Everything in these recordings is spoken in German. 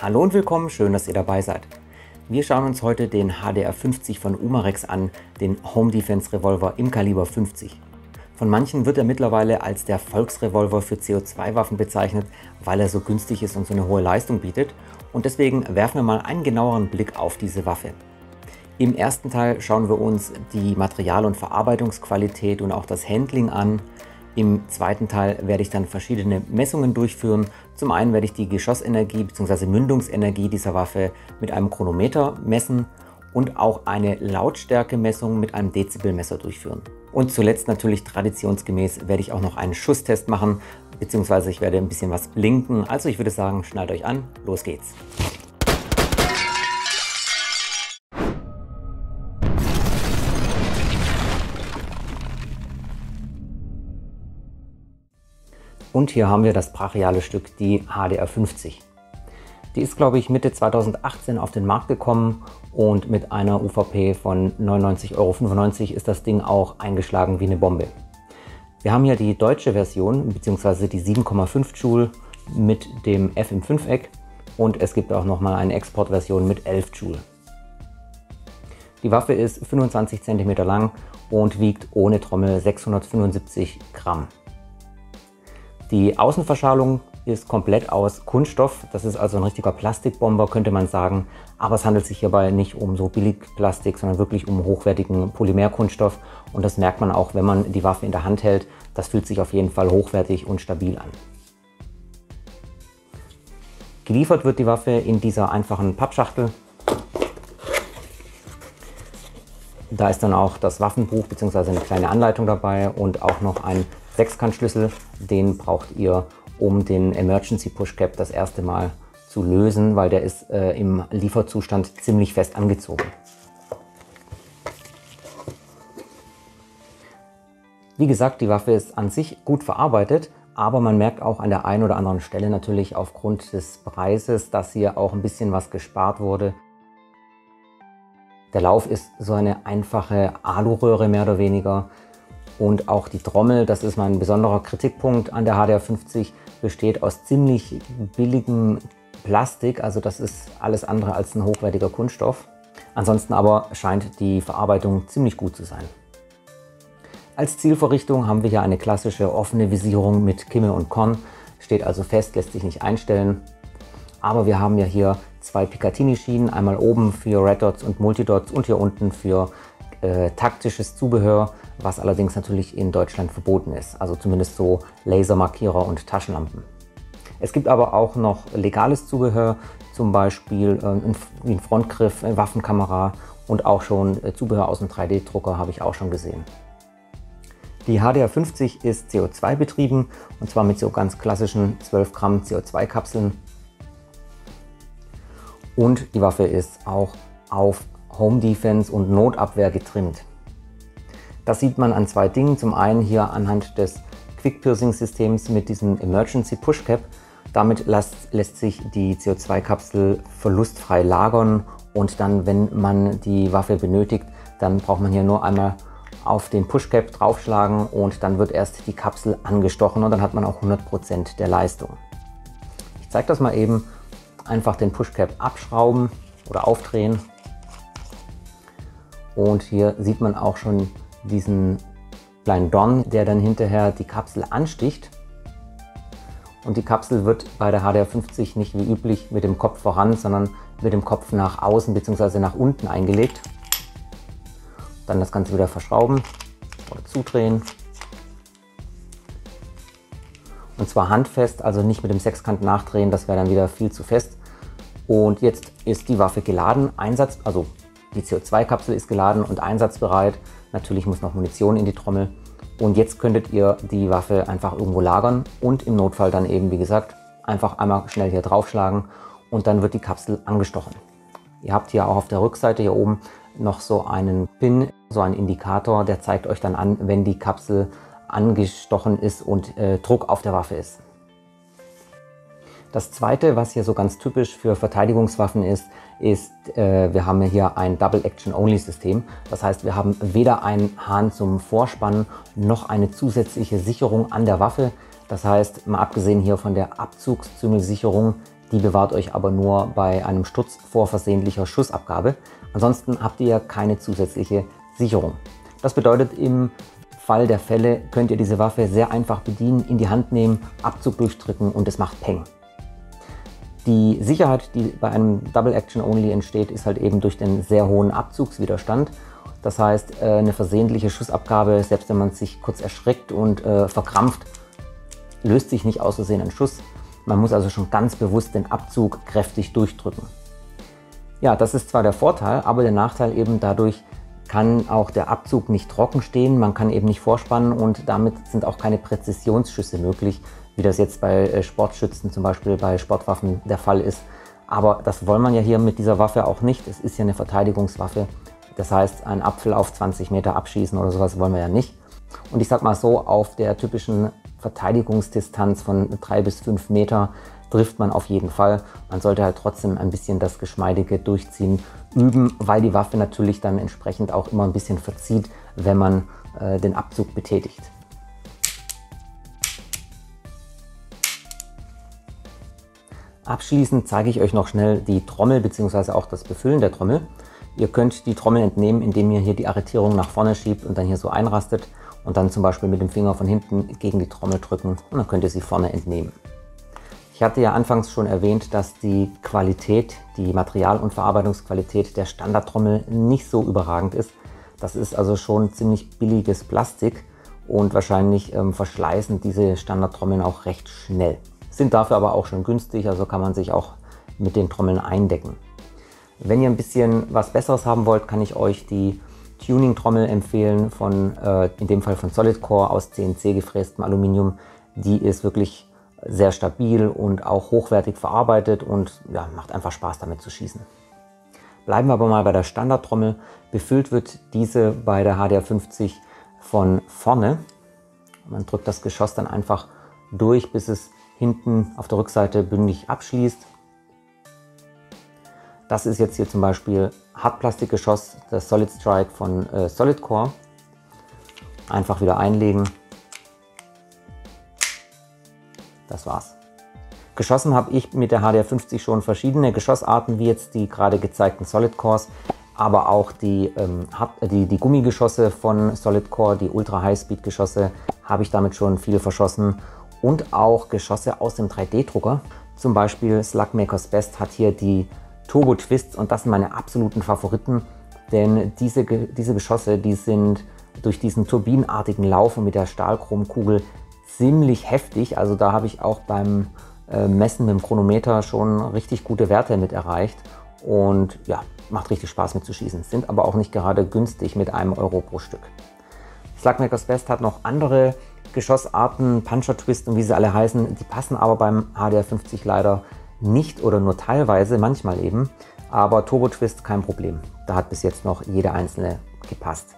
Hallo und willkommen, schön, dass ihr dabei seid. Wir schauen uns heute den HDR 50 von Umarex an, den Home Defense Revolver im Kaliber 50. Von manchen wird er mittlerweile als der Volksrevolver für CO2-Waffen bezeichnet, weil er so günstig ist und so eine hohe Leistung bietet. Und deswegen werfen wir mal einen genaueren Blick auf diese Waffe. Im ersten Teil schauen wir uns die Material- und Verarbeitungsqualität und auch das Handling an. Im zweiten Teil werde ich dann verschiedene Messungen durchführen. Zum einen werde ich die Geschossenergie bzw. Mündungsenergie dieser Waffe mit einem Chronometer messen und auch eine Lautstärkemessung mit einem Dezibelmesser durchführen. Und zuletzt natürlich traditionsgemäß werde ich auch noch einen Schusstest machen, beziehungsweise ich werde ein bisschen was blinken. Also ich würde sagen, schnallt euch an, los geht's. Und hier haben wir das brachiale Stück, die HDR 50. Die ist, glaube ich, Mitte 2018 auf den Markt gekommen und mit einer UVP von 99,95 Euro ist das Ding auch eingeschlagen wie eine Bombe. Wir haben hier die deutsche Version bzw. die 7,5 Joule mit dem FM5-Eck und es gibt auch nochmal eine Exportversion mit 11 Joule. Die Waffe ist 25 cm lang und wiegt ohne Trommel 675 Gramm. Die Außenverschalung ist komplett aus Kunststoff. Das ist also ein richtiger Plastikbomber, könnte man sagen. Aber es handelt sich hierbei nicht um so Billigplastik, sondern wirklich um hochwertigen Polymerkunststoff. Und das merkt man auch, wenn man die Waffe in der Hand hält. Das fühlt sich auf jeden Fall hochwertig und stabil an. Geliefert wird die Waffe in dieser einfachen Pappschachtel. Da ist dann auch das Waffenbuch bzw. eine kleine Anleitung dabei und auch noch ein Sechskantschlüssel, den braucht ihr, um den Emergency Push Cap das erste Mal zu lösen, weil der ist äh, im Lieferzustand ziemlich fest angezogen. Wie gesagt, die Waffe ist an sich gut verarbeitet, aber man merkt auch an der einen oder anderen Stelle natürlich aufgrund des Preises, dass hier auch ein bisschen was gespart wurde. Der Lauf ist so eine einfache Aluröhre mehr oder weniger. Und auch die Trommel, das ist mein besonderer Kritikpunkt an der HDR50, besteht aus ziemlich billigem Plastik. Also das ist alles andere als ein hochwertiger Kunststoff. Ansonsten aber scheint die Verarbeitung ziemlich gut zu sein. Als Zielvorrichtung haben wir hier eine klassische offene Visierung mit Kimme und Korn. Steht also fest, lässt sich nicht einstellen. Aber wir haben ja hier zwei Picatinny-Schienen, einmal oben für Red Dots und Multidots und hier unten für äh, taktisches Zubehör, was allerdings natürlich in Deutschland verboten ist. Also zumindest so Lasermarkierer und Taschenlampen. Es gibt aber auch noch legales Zubehör, zum Beispiel äh, wie ein Frontgriff, eine Waffenkamera und auch schon äh, Zubehör aus dem 3D-Drucker habe ich auch schon gesehen. Die HDR50 ist CO2 betrieben und zwar mit so ganz klassischen 12 Gramm CO2-Kapseln. Und die Waffe ist auch auf Home Defense und Notabwehr getrimmt. Das sieht man an zwei Dingen. Zum einen hier anhand des Quick Piercing Systems mit diesem Emergency Push Cap. Damit lässt, lässt sich die CO2-Kapsel verlustfrei lagern und dann, wenn man die Waffe benötigt, dann braucht man hier nur einmal auf den Push Cap draufschlagen und dann wird erst die Kapsel angestochen und dann hat man auch 100% der Leistung. Ich zeige das mal eben. Einfach den Push Cap abschrauben oder aufdrehen und hier sieht man auch schon diesen kleinen Don, der dann hinterher die Kapsel ansticht. Und die Kapsel wird bei der HDR50 nicht wie üblich mit dem Kopf voran, sondern mit dem Kopf nach außen bzw. nach unten eingelegt. Dann das Ganze wieder verschrauben oder zudrehen. Und zwar handfest, also nicht mit dem Sechskant nachdrehen, das wäre dann wieder viel zu fest. Und jetzt ist die Waffe geladen, Einsatz, also die CO2-Kapsel ist geladen und einsatzbereit. Natürlich muss noch Munition in die Trommel. Und jetzt könntet ihr die Waffe einfach irgendwo lagern und im Notfall dann eben, wie gesagt, einfach einmal schnell hier draufschlagen und dann wird die Kapsel angestochen. Ihr habt hier auch auf der Rückseite hier oben noch so einen Pin, so einen Indikator, der zeigt euch dann an, wenn die Kapsel angestochen ist und äh, Druck auf der Waffe ist. Das zweite, was hier so ganz typisch für Verteidigungswaffen ist, ist, äh, wir haben hier ein Double-Action-Only-System. Das heißt, wir haben weder einen Hahn zum Vorspannen noch eine zusätzliche Sicherung an der Waffe. Das heißt, mal abgesehen hier von der Abzugszüngelsicherung Die bewahrt euch aber nur bei einem Sturz vor versehentlicher Schussabgabe. Ansonsten habt ihr keine zusätzliche Sicherung. Das bedeutet, im Fall der Fälle könnt ihr diese Waffe sehr einfach bedienen, in die Hand nehmen, Abzug durchdrücken und es macht Peng. Die Sicherheit, die bei einem Double Action Only entsteht, ist halt eben durch den sehr hohen Abzugswiderstand. Das heißt, äh, eine versehentliche Schussabgabe, selbst wenn man sich kurz erschreckt und äh, verkrampft, löst sich nicht aus Versehen ein Schuss. Man muss also schon ganz bewusst den Abzug kräftig durchdrücken. Ja, das ist zwar der Vorteil, aber der Nachteil eben dadurch kann auch der Abzug nicht trocken stehen, man kann eben nicht vorspannen und damit sind auch keine Präzisionsschüsse möglich, wie das jetzt bei äh, Sportschützen zum Beispiel bei Sportwaffen der Fall ist. Aber das wollen man ja hier mit dieser Waffe auch nicht. Es ist ja eine Verteidigungswaffe. Das heißt, einen Apfel auf 20 Meter abschießen oder sowas wollen wir ja nicht. Und ich sag mal so, auf der typischen Verteidigungsdistanz von drei bis fünf Meter trifft man auf jeden Fall. Man sollte halt trotzdem ein bisschen das geschmeidige Durchziehen üben, weil die Waffe natürlich dann entsprechend auch immer ein bisschen verzieht, wenn man äh, den Abzug betätigt. Abschließend zeige ich euch noch schnell die Trommel bzw. auch das Befüllen der Trommel. Ihr könnt die Trommel entnehmen, indem ihr hier die Arretierung nach vorne schiebt und dann hier so einrastet und dann zum Beispiel mit dem Finger von hinten gegen die Trommel drücken und dann könnt ihr sie vorne entnehmen. Ich hatte ja anfangs schon erwähnt, dass die Qualität, die Material- und Verarbeitungsqualität der Standardtrommel nicht so überragend ist. Das ist also schon ziemlich billiges Plastik und wahrscheinlich ähm, verschleißen diese Standardtrommeln auch recht schnell. Sind dafür aber auch schon günstig, also kann man sich auch mit den Trommeln eindecken. Wenn ihr ein bisschen was Besseres haben wollt, kann ich euch die Tuning-Trommel empfehlen, von, äh, in dem Fall von Solidcore aus CNC gefrästem Aluminium. Die ist wirklich sehr stabil und auch hochwertig verarbeitet und ja, macht einfach Spaß damit zu schießen. Bleiben wir aber mal bei der Standardtrommel. Befüllt wird diese bei der HDR 50 von vorne. Man drückt das Geschoss dann einfach durch, bis es hinten auf der Rückseite bündig abschließt. Das ist jetzt hier zum Beispiel Hartplastikgeschoss, das Solid Strike von äh, Solidcore. Einfach wieder einlegen das war's. Geschossen habe ich mit der HDR 50 schon verschiedene Geschossarten, wie jetzt die gerade gezeigten Solid Cores, aber auch die, ähm, die, die Gummigeschosse von Solid Core, die Ultra High Speed Geschosse, habe ich damit schon viel verschossen und auch Geschosse aus dem 3D-Drucker. Zum Beispiel Slugmakers Best hat hier die Turbo Twists und das sind meine absoluten Favoriten, denn diese, diese Geschosse, die sind durch diesen turbinenartigen Lauf und mit der Stahlchromkugel ziemlich heftig. Also da habe ich auch beim äh, Messen mit dem Chronometer schon richtig gute Werte mit erreicht. Und ja, macht richtig Spaß mit zu schießen. Sind aber auch nicht gerade günstig mit einem Euro pro Stück. Slugmakers Best hat noch andere Geschossarten, Puncher Twist und wie sie alle heißen. Die passen aber beim HDR 50 leider nicht oder nur teilweise, manchmal eben. Aber Turbo Twist kein Problem. Da hat bis jetzt noch jede einzelne gepasst.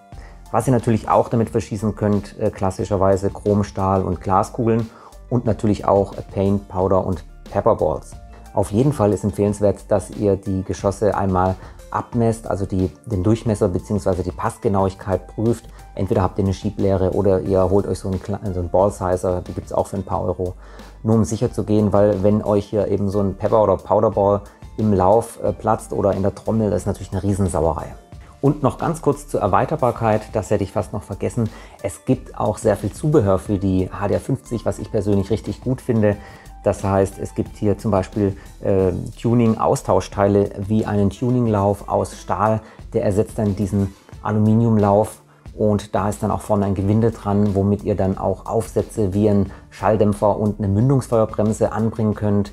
Was ihr natürlich auch damit verschießen könnt, äh, klassischerweise Chromstahl und Glaskugeln und natürlich auch Paint, Powder und Pepperballs. Auf jeden Fall ist empfehlenswert, dass ihr die Geschosse einmal abmesst, also die, den Durchmesser bzw. die Passgenauigkeit prüft. Entweder habt ihr eine Schieblehre oder ihr holt euch so einen, so einen Ball-Sizer, die gibt es auch für ein paar Euro, nur um sicher zu gehen, weil wenn euch hier eben so ein Pepper- oder Powderball im Lauf äh, platzt oder in der Trommel, das ist natürlich eine Riesensauerei. Und noch ganz kurz zur Erweiterbarkeit, das hätte ich fast noch vergessen. Es gibt auch sehr viel Zubehör für die HDR50, was ich persönlich richtig gut finde. Das heißt, es gibt hier zum Beispiel äh, Tuning-Austauschteile wie einen Tuninglauf aus Stahl. Der ersetzt dann diesen Aluminiumlauf und da ist dann auch vorne ein Gewinde dran, womit ihr dann auch Aufsätze wie einen Schalldämpfer und eine Mündungsfeuerbremse anbringen könnt.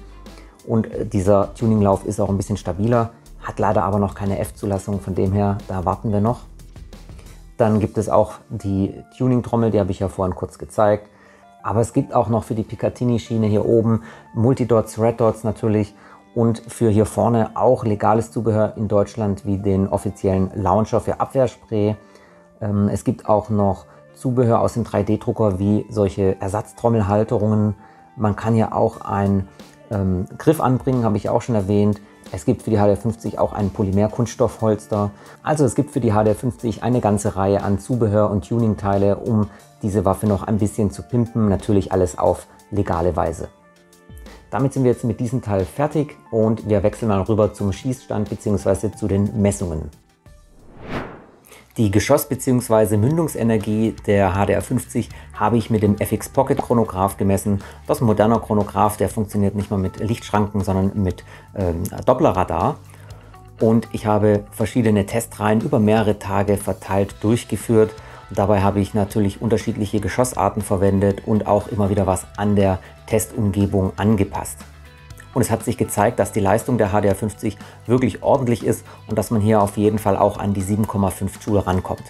Und äh, dieser Tuninglauf ist auch ein bisschen stabiler hat leider aber noch keine F-Zulassung, von dem her, da warten wir noch. Dann gibt es auch die Tuning-Trommel, die habe ich ja vorhin kurz gezeigt. Aber es gibt auch noch für die Picatinny-Schiene hier oben Multidots, Red Dots natürlich und für hier vorne auch legales Zubehör in Deutschland wie den offiziellen Launcher für Abwehrspray. Ähm, es gibt auch noch Zubehör aus dem 3D-Drucker wie solche Ersatztrommelhalterungen. Man kann hier auch einen ähm, Griff anbringen, habe ich auch schon erwähnt. Es gibt für die HDR50 auch ein Polymer-Kunststoffholster. Also es gibt für die HDR50 eine ganze Reihe an Zubehör und Tuningteile, um diese Waffe noch ein bisschen zu pimpen. Natürlich alles auf legale Weise. Damit sind wir jetzt mit diesem Teil fertig und wir wechseln mal rüber zum Schießstand bzw. zu den Messungen. Die Geschoss- bzw. Mündungsenergie der HDR50 habe ich mit dem FX Pocket Chronograph gemessen. Das ist ein moderner Chronograph, der funktioniert nicht mal mit Lichtschranken, sondern mit ähm, Dopplerradar. Und ich habe verschiedene Testreihen über mehrere Tage verteilt durchgeführt. Dabei habe ich natürlich unterschiedliche Geschossarten verwendet und auch immer wieder was an der Testumgebung angepasst. Und es hat sich gezeigt, dass die Leistung der HDR50 wirklich ordentlich ist und dass man hier auf jeden Fall auch an die 7,5 Joule rankommt.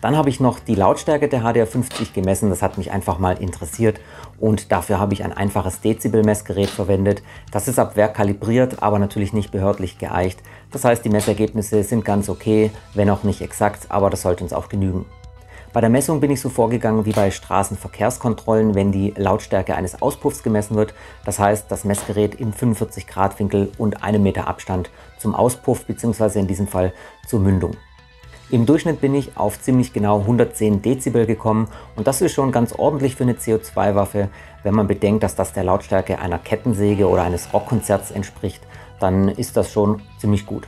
Dann habe ich noch die Lautstärke der HDR50 gemessen, das hat mich einfach mal interessiert und dafür habe ich ein einfaches Dezibel-Messgerät verwendet. Das ist ab Werk kalibriert, aber natürlich nicht behördlich geeicht. Das heißt, die Messergebnisse sind ganz okay, wenn auch nicht exakt, aber das sollte uns auch genügen. Bei der Messung bin ich so vorgegangen wie bei Straßenverkehrskontrollen, wenn die Lautstärke eines Auspuffs gemessen wird. Das heißt, das Messgerät im 45 Grad Winkel und einem Meter Abstand zum Auspuff bzw. in diesem Fall zur Mündung. Im Durchschnitt bin ich auf ziemlich genau 110 Dezibel gekommen und das ist schon ganz ordentlich für eine CO2-Waffe. Wenn man bedenkt, dass das der Lautstärke einer Kettensäge oder eines Rockkonzerts entspricht, dann ist das schon ziemlich gut.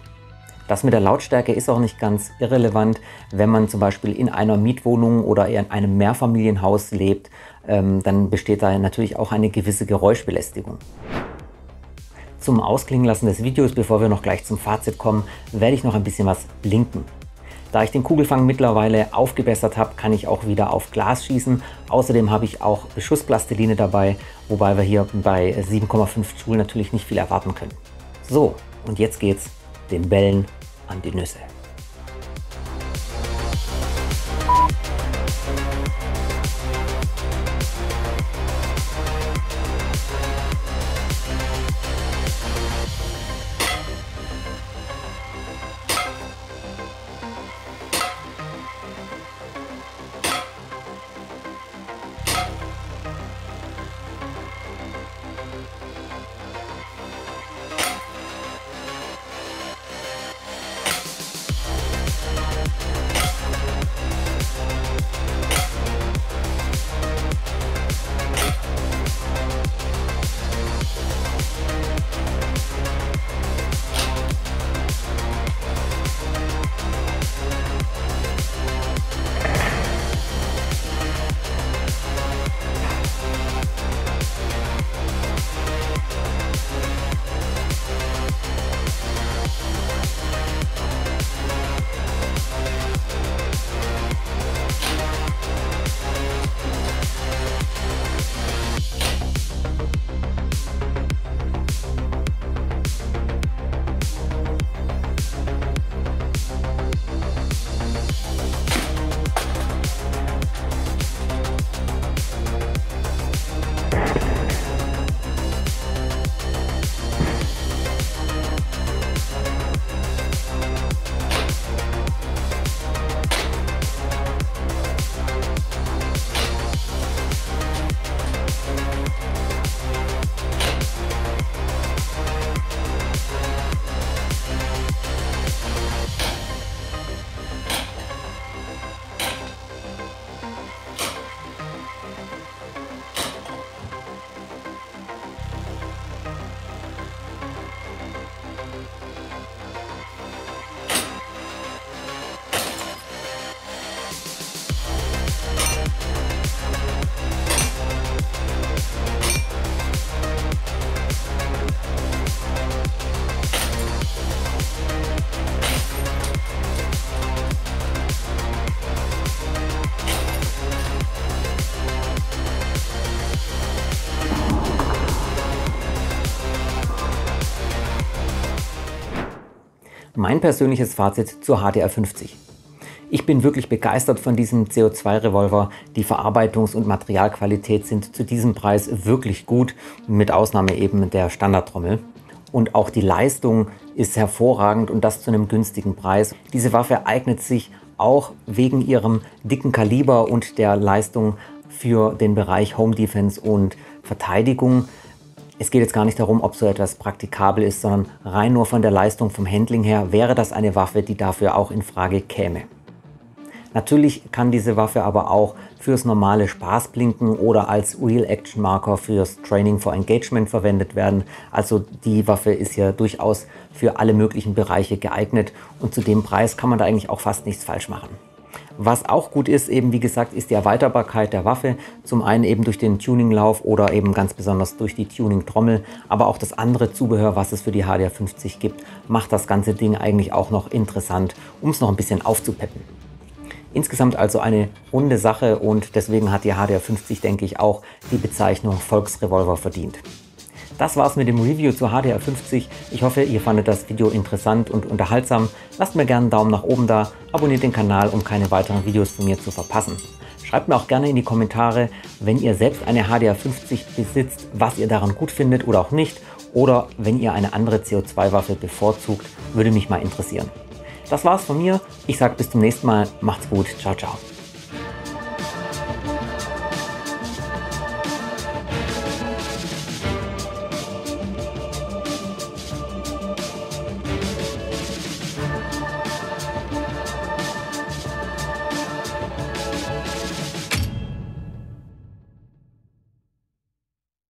Das mit der Lautstärke ist auch nicht ganz irrelevant, wenn man zum Beispiel in einer Mietwohnung oder in einem Mehrfamilienhaus lebt, ähm, dann besteht da natürlich auch eine gewisse Geräuschbelästigung. Zum Ausklingen lassen des Videos, bevor wir noch gleich zum Fazit kommen, werde ich noch ein bisschen was blinken. Da ich den Kugelfang mittlerweile aufgebessert habe, kann ich auch wieder auf Glas schießen. Außerdem habe ich auch Beschussplasteline dabei, wobei wir hier bei 7,5 Joule natürlich nicht viel erwarten können. So, und jetzt geht's den Bällen an die Nüsse. Mein persönliches Fazit zur HDR50. Ich bin wirklich begeistert von diesem CO2-Revolver. Die Verarbeitungs- und Materialqualität sind zu diesem Preis wirklich gut, mit Ausnahme eben der Standardtrommel. Und auch die Leistung ist hervorragend und das zu einem günstigen Preis. Diese Waffe eignet sich auch wegen ihrem dicken Kaliber und der Leistung für den Bereich Home Defense und Verteidigung. Es geht jetzt gar nicht darum, ob so etwas praktikabel ist, sondern rein nur von der Leistung vom Handling her wäre das eine Waffe, die dafür auch in Frage käme. Natürlich kann diese Waffe aber auch fürs normale Spaßblinken oder als Real-Action-Marker fürs Training for Engagement verwendet werden. Also die Waffe ist ja durchaus für alle möglichen Bereiche geeignet und zu dem Preis kann man da eigentlich auch fast nichts falsch machen. Was auch gut ist, eben wie gesagt, ist die Erweiterbarkeit der Waffe. Zum einen eben durch den Tuninglauf oder eben ganz besonders durch die Tuning-Trommel, aber auch das andere Zubehör, was es für die HDR 50 gibt, macht das ganze Ding eigentlich auch noch interessant, um es noch ein bisschen aufzupeppen. Insgesamt also eine runde Sache und deswegen hat die HDR 50, denke ich, auch die Bezeichnung Volksrevolver verdient. Das war's mit dem Review zur HDR 50. Ich hoffe, ihr fandet das Video interessant und unterhaltsam. Lasst mir gerne einen Daumen nach oben da, abonniert den Kanal, um keine weiteren Videos von mir zu verpassen. Schreibt mir auch gerne in die Kommentare, wenn ihr selbst eine HDR 50 besitzt, was ihr daran gut findet oder auch nicht. Oder wenn ihr eine andere CO2-Waffe bevorzugt, würde mich mal interessieren. Das war's von mir. Ich sage bis zum nächsten Mal. Macht's gut. Ciao, ciao.